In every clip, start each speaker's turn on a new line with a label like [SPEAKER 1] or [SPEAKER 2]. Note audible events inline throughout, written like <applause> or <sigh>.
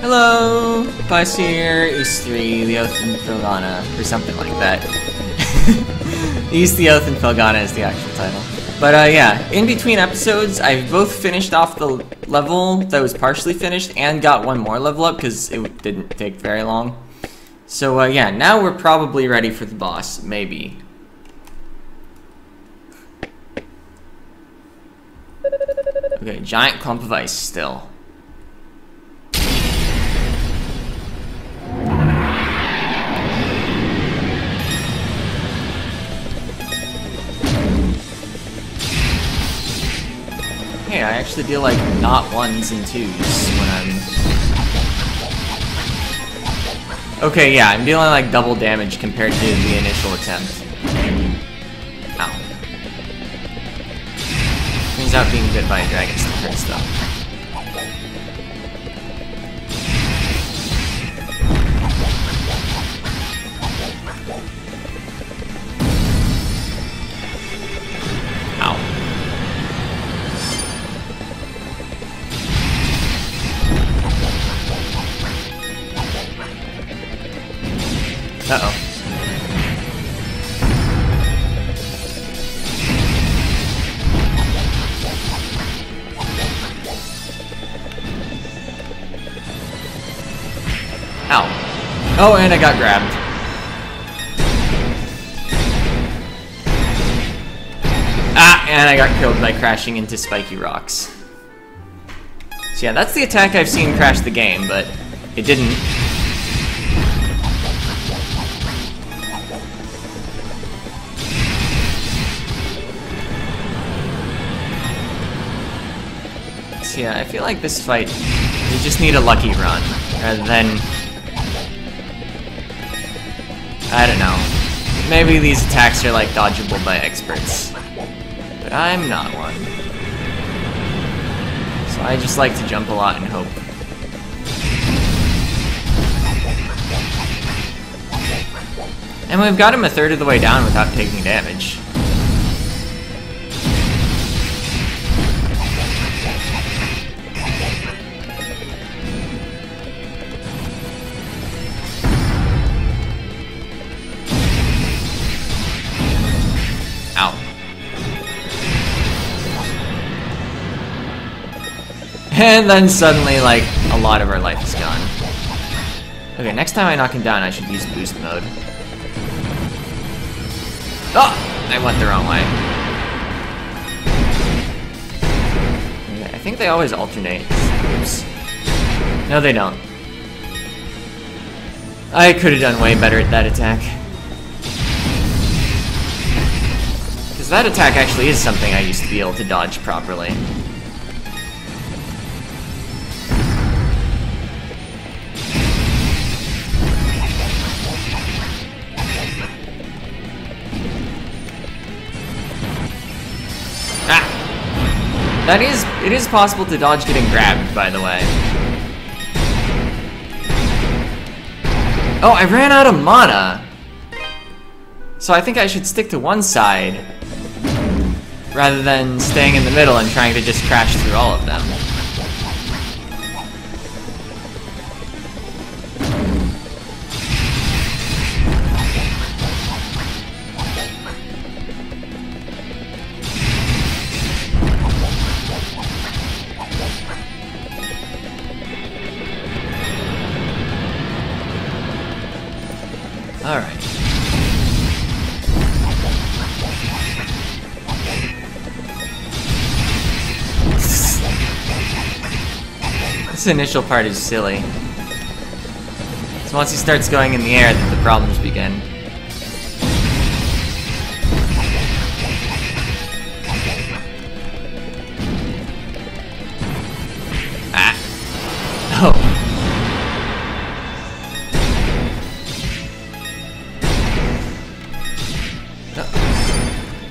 [SPEAKER 1] Hello, Pasir Ustri, Leoth and Felgana, or something like that. <laughs> East the Oath and Felghana is the actual title. But uh, yeah, in between episodes, I've both finished off the level that was partially finished and got one more level up because it didn't take very long. So uh, yeah, now we're probably ready for the boss, maybe. Okay, giant clump of ice still. Hey, I actually deal like not ones and twos when I'm... Okay, yeah, I'm dealing like double damage compared to the initial attempt. Ow. Turns out being bit by a dragon still hurts though. Uh-oh. Ow. Oh, and I got grabbed. Ah, and I got killed by crashing into spiky rocks. So yeah, that's the attack I've seen crash the game, but it didn't. Yeah, I feel like this fight, you just need a lucky run, rather than... I don't know. Maybe these attacks are like dodgeable by experts. But I'm not one. So I just like to jump a lot and hope. And we've got him a third of the way down without taking damage. And then suddenly, like, a lot of our life is gone. Okay, next time I knock him down, I should use boost mode. Oh! I went the wrong way. I think they always alternate. Oops. No, they don't. I could have done way better at that attack. Because that attack actually is something I used to be able to dodge properly. That is, it is possible to dodge getting grabbed, by the way. Oh, I ran out of mana! So I think I should stick to one side, rather than staying in the middle and trying to just crash through all of them. This initial part is silly. So once he starts going in the air, then the problems begin. Ah. Oh.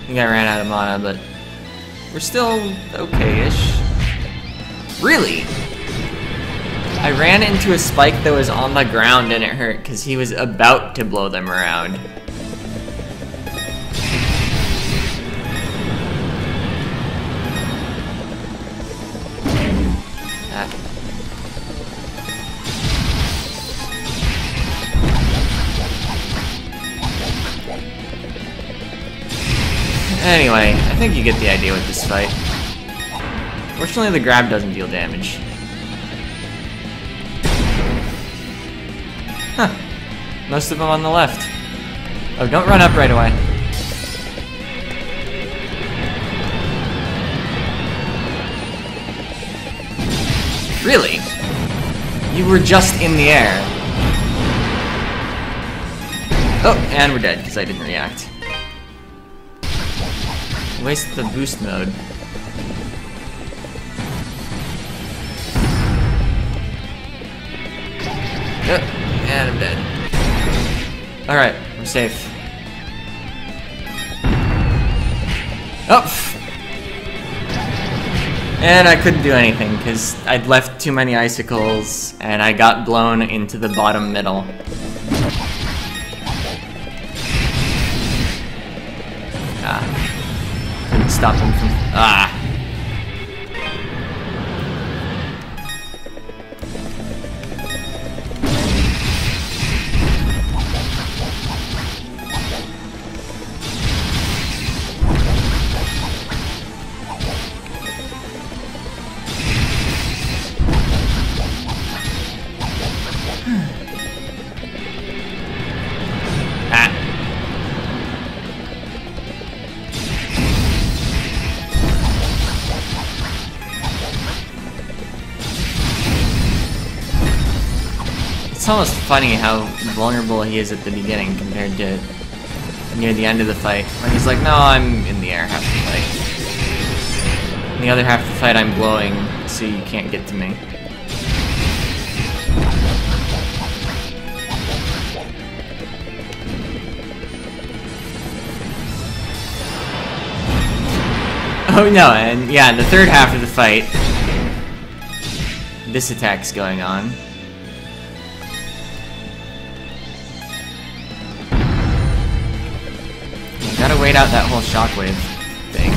[SPEAKER 1] I I ran out of mana, but we're still okay-ish. Really? I ran into a spike that was on the ground and it hurt because he was about to blow them around. Anyway, I think you get the idea with this fight. Fortunately, the grab doesn't deal damage. <laughs> Most of them on the left. Oh, don't run up right away. Really? You were just in the air. Oh, and we're dead because I didn't react. Waste the boost mode. Yep, and I'm dead. Alright, I'm safe. Oh! And I couldn't do anything, because I'd left too many icicles, and I got blown into the bottom middle. Ah. Couldn't stop him from... Ah! It's almost funny how vulnerable he is at the beginning compared to near the end of the fight. When he's like, no, I'm in the air half the fight. The other half of the fight I'm blowing, so you can't get to me. Oh no, and yeah, in the third half of the fight, this attack's going on. Gotta wait out that whole shockwave thing.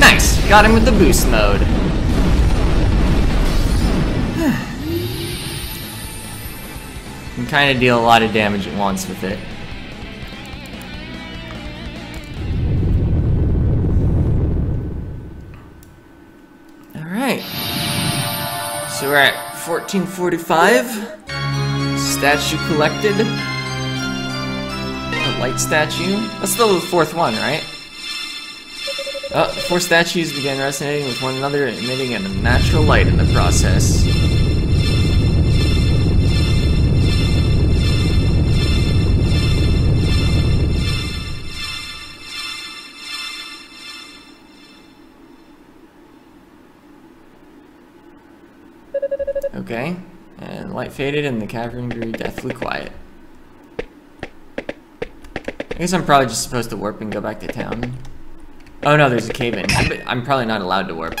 [SPEAKER 1] Nice! Got him with the boost mode. <sighs> can kind of deal a lot of damage at once with it. So we're at 1445. Statue collected. A light statue. That's still the fourth one, right? Oh, four statues began resonating with one another, emitting a natural light in the process. Faded and the cavern grew deathly quiet. I guess I'm probably just supposed to warp and go back to town. Oh no, there's a cave in. I'm probably not allowed to warp.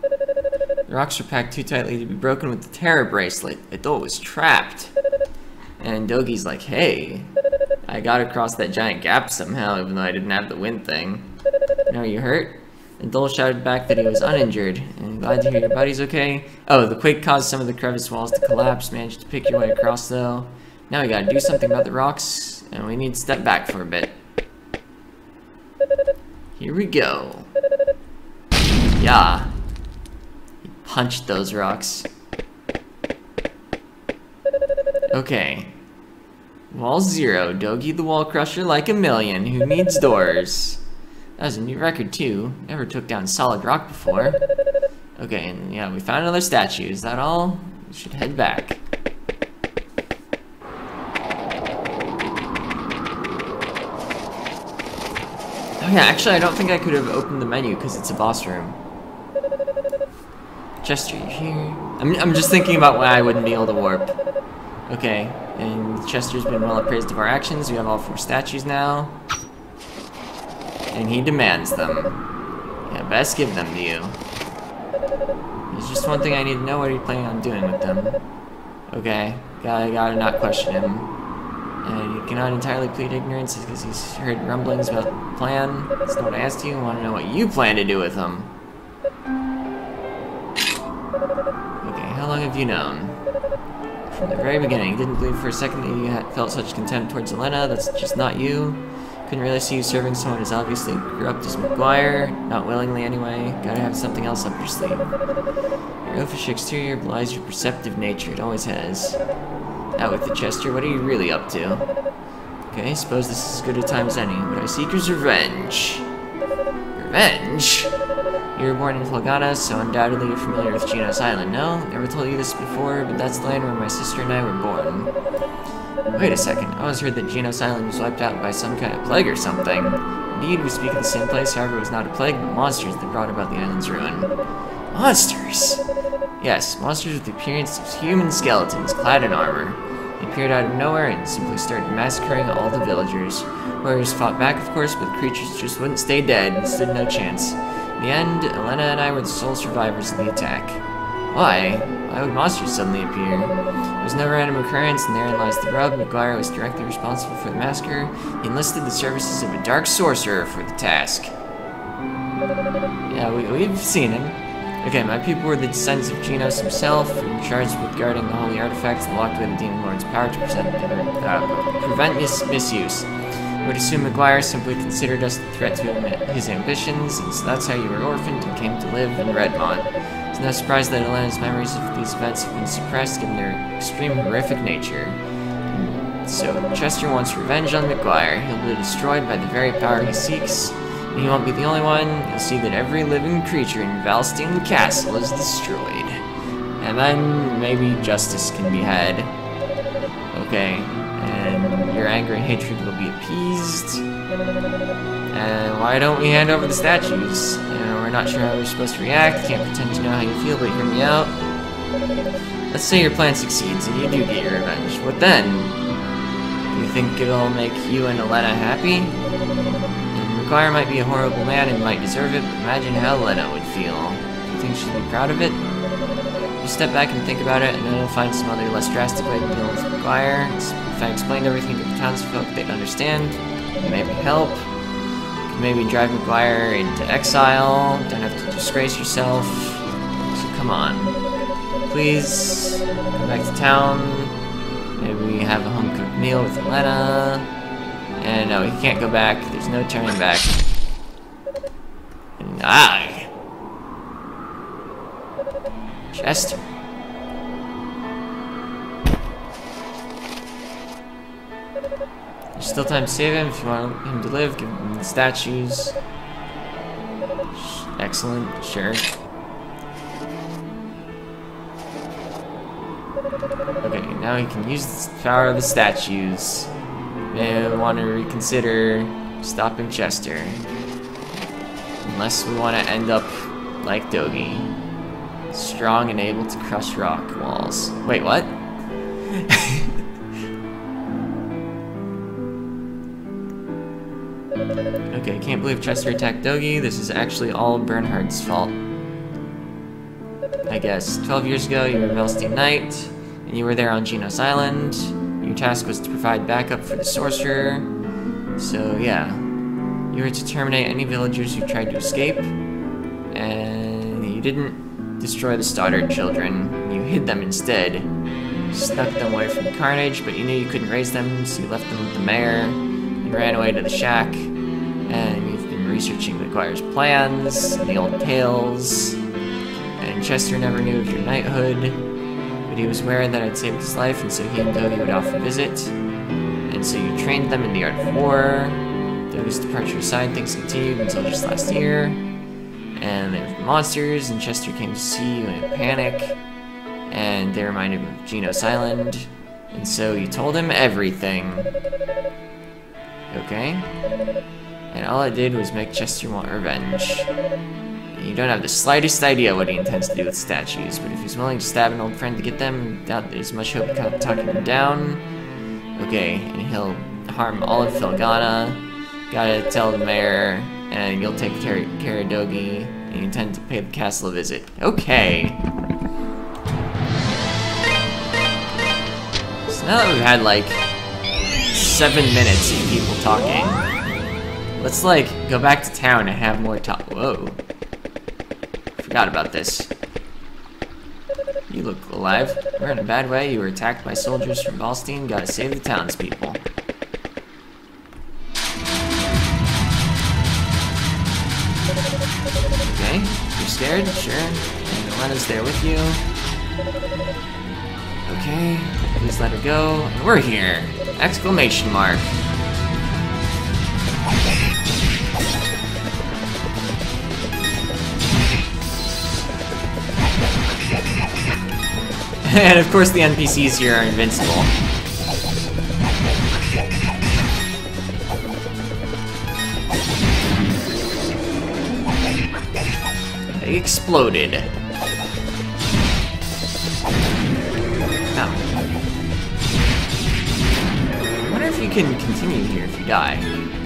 [SPEAKER 1] The rocks are packed too tightly to be broken with the terror bracelet. Adol was trapped. And Dogi's like, hey, I got across that giant gap somehow even though I didn't have the wind thing. Are you hurt? Adol shouted back that he was uninjured, and glad to hear your buddy's okay. Oh, the quake caused some of the crevice walls to collapse, managed to pick your way across though. Now we gotta do something about the rocks, and we need to step back for a bit. Here we go. Yeah. He punched those rocks. Okay. Wall zero, Dogi the Wall Crusher like a million, who needs doors? That was a new record too. Never took down solid rock before. Okay, and yeah, we found another statue. Is that all? We should head back. Oh yeah, actually I don't think I could have opened the menu because it's a boss room. Chester, you here? I'm, I'm just thinking about why I wouldn't be able to warp. Okay, and Chester's been well appraised of our actions. We have all four statues now and he demands them. Yeah, best give them to you. There's just one thing I need to know what are you planning on doing with them. Okay, gotta, gotta not question him. And he cannot entirely plead ignorance because he's heard rumblings about the plan. That's not what I asked you. I want to know what you plan to do with them. Okay, how long have you known? From the very beginning, you didn't believe for a second that you felt such contempt towards Elena. That's just not you. Couldn't really see you serving someone as obviously corrupt as McGuire. Not willingly, anyway. Gotta have something else up your sleeve. Your oafish exterior belies your perceptive nature. It always has. Now with the Chester, what are you really up to? Okay, suppose this is as good a time as any. What I seek is revenge. Revenge? You were born in Felghana, so undoubtedly you're familiar with Genos Island, no? Never told you this before, but that's the land where my sister and I were born. Wait a second, I always heard that Genos Island was wiped out by some kind of plague or something. Indeed, we speak of the same place, however it was not a plague, but monsters that brought about the island's ruin. Monsters! Yes, monsters with the appearance of human skeletons clad in armor. They appeared out of nowhere and simply started massacring all the villagers. Warriors fought back, of course, but the creatures just wouldn't stay dead and stood no chance. In the end, Elena and I were the sole survivors of the attack. Why? Why would monsters suddenly appear? It was no random occurrence, and therein lies the rub. McGuire was directly responsible for the massacre. He enlisted the services of a dark sorcerer for the task. Yeah, we, we've seen him. Okay, my people were the descendants of Genos himself, charged with guarding the holy artifacts that locked away the Demon Lord's power to present, uh, prevent mis misuse. I would assume McGuire simply considered us a threat to his ambitions, and so that's how you were orphaned and came to live in Redmont. It's no surprise that Elena's memories of these events have been suppressed given their extreme horrific nature. So, Chester wants revenge on McGuire. He'll be destroyed by the very power he seeks, and he won't be the only one. You'll see that every living creature in Valstein Castle is destroyed. And then maybe justice can be had. Okay, and your anger and hatred will be appeased. And why don't we hand over the statues? Not sure how we're supposed to react, can't pretend to know how you feel, but hear me out. Let's say your plan succeeds and you do get your revenge. What then? Do you think it'll make you and Elena happy? McGuire might be a horrible man and might deserve it, but imagine how Elena would feel. Do you think she'd be proud of it? You step back and think about it, and then you'll find some other less drastic way to deal with McGuire. If I explained everything to the townsfolk, they'd understand. Maybe help. Maybe drive McGuire into exile. Don't have to disgrace yourself. So come on. Please, come back to town. Maybe have a home-cooked meal with Elena. And no, he can't go back. There's no turning back. And I... Chester. There's still time to save him if you want him to live. Give him the statues. Excellent, sure. Okay, now he can use the power of the statues. May want to reconsider stopping Chester. Unless we want to end up like Dogi. Strong and able to crush rock walls. Wait, what? <laughs> can't believe Chester attacked Dogi. This is actually all Bernhard's fault. I guess. 12 years ago, you were Valstein Knight, and you were there on Genos Island. Your task was to provide backup for the Sorcerer. So, yeah. You were to terminate any villagers who tried to escape, and you didn't destroy the Stoddart children. You hid them instead. You snuck them away from the Carnage, but you knew you couldn't raise them, so you left them with the mayor, and ran away to the shack. And researching McGuire's plans, and the old tales, and Chester never knew of your knighthood, but he was aware that I'd saved his life, and so he and Dogi would often visit. And so you trained them in the art of war. Dogi's departure aside, things continued until just last year. And there were monsters, and Chester came to see you in a panic. And they reminded him of Genos Island. And so you told him everything. Okay? And all it did was make Chester want revenge. You don't have the slightest idea what he intends to do with statues, but if he's willing to stab an old friend to get them, doubt there's much hope of talking him down. Okay, and he'll harm all of Felghana. Gotta tell the mayor, and you'll take care, care of Dogi, and you intend to pay the castle a visit. Okay. So now that we've had, like, seven minutes of people talking. Let's, like, go back to town and have more talk. Whoa. Forgot about this. You look alive. We're in a bad way. You were attacked by soldiers from Valstein. Gotta save the townspeople. Okay, you're scared? Sure. And Elena's there with you. Okay, please let her go. And we're here! Exclamation mark. <laughs> and of course the NPCs here are invincible. They exploded. Now, I wonder if you can continue here if you die.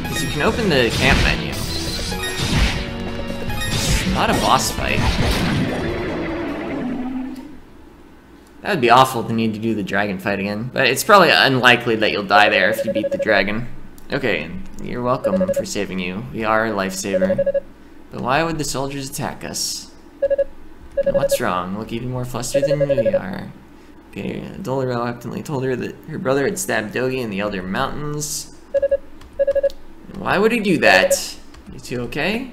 [SPEAKER 1] Because you can open the camp menu. It's not a boss fight. That would be awful to need to do the dragon fight again. But it's probably unlikely that you'll die there if you beat the dragon. Okay, you're welcome for saving you. We are a lifesaver. But why would the soldiers attack us? And what's wrong? Look even more flustered than we are. Okay, Adol reluctantly told her that her brother had stabbed Dogi in the Eldam Mountains. Why would he do that? You two okay?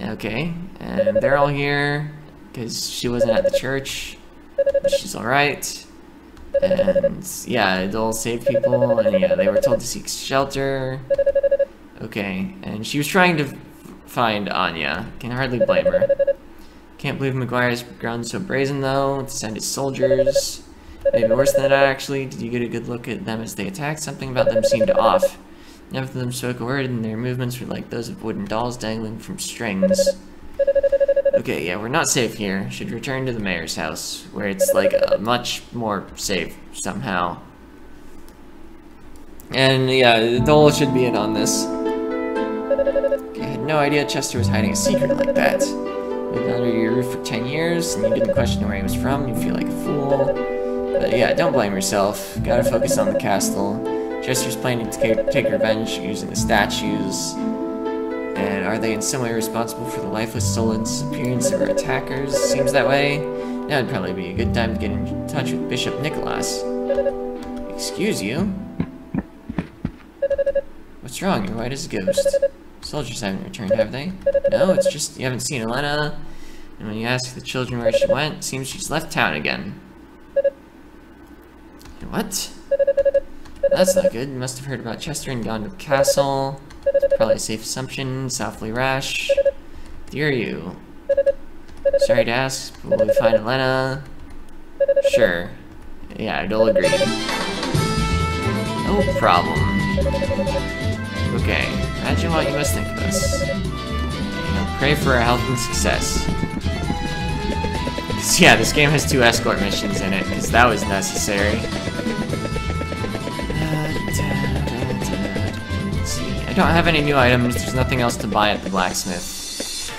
[SPEAKER 1] Okay, and they're all here because she wasn't at the church. She's alright. And yeah, Adol save people, and yeah, they were told to seek shelter. Okay, and she was trying to find Anya. Can hardly blame her. Can't believe McGuire's grown so brazen, though, to send his soldiers. Maybe worse than that, actually. Did you get a good look at them as they attacked? Something about them seemed off. None of them spoke a word, and their movements were like those of wooden dolls dangling from strings. Okay, yeah, we're not safe here. Should return to the mayor's house, where it's, like, much more safe, somehow. And, yeah, Adol should be in on this I had no idea Chester was hiding a secret like that. Lived under your roof for 10 years, and you didn't question where he was from, you feel like a fool. But yeah, don't blame yourself. Gotta focus on the castle. Chester's planning to take revenge using the statues. And are they in some way responsible for the lifeless stolen appearance of our attackers? Seems that way. Now would probably be a good time to get in touch with Bishop Nicholas. Excuse you? What's wrong? You're white as a ghost. Soldiers haven't returned, have they? No, it's just you haven't seen Elena. And when you ask the children where she went, seems she's left town again. What? That's not good. You must have heard about Chester and gone to the castle. Probably a safe assumption. Softly rash. Dear you. Sorry to ask, but will we find Elena? Sure. Yeah, I'll agree. No problem. Okay. Imagine what you must think of us. Pray for our health and success. <laughs> Yeah, this game has two escort missions in it, because that was necessary. I don't have any new items, there's nothing else to buy at the blacksmith.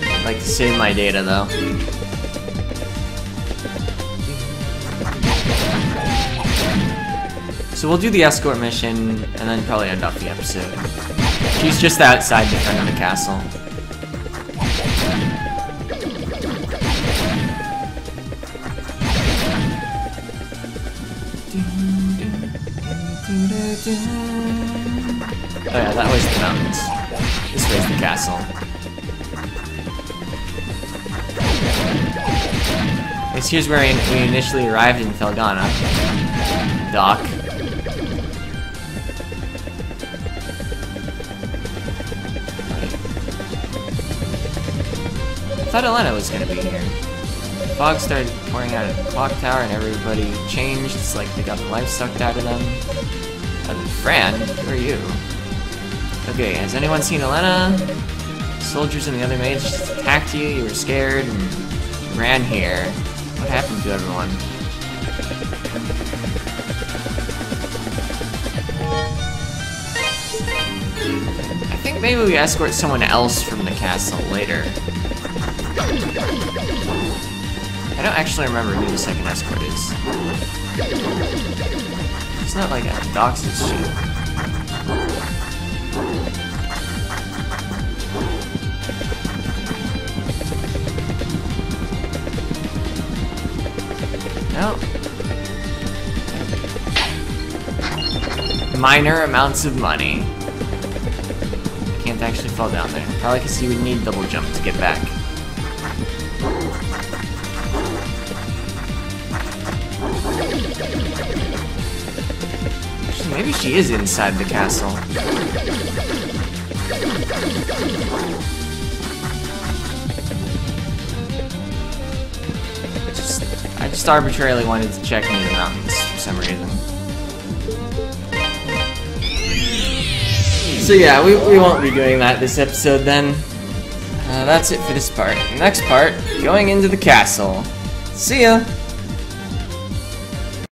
[SPEAKER 1] I'd like to save my data though. So we'll do the escort mission, and then probably end off the episode. She's just outside the front of the castle. Oh yeah, that was the mountains. This way's the castle. This here's where we initially arrived in Felghana. Doc. thought Elena was gonna be here. Fog started pouring out of the clock tower and everybody changed. It's like they got the life sucked out of them. And Fran, who are you? Okay, has anyone seen Elena? Soldiers and the other maids just attacked you, you were scared, and ran here. What happened to everyone? I think maybe we escort someone else from the castle later. I don't actually remember who the second escort is. It's not like a Dox's shit. No. Minor amounts of money. Can't actually fall down there. Probably because you would need double jump to get back. Maybe she is inside the castle. I just, arbitrarily wanted to check into the mountains for some reason. So yeah, we, we won't be doing that this episode then. Uh, that's it for this part. Next part, going into the castle. See ya!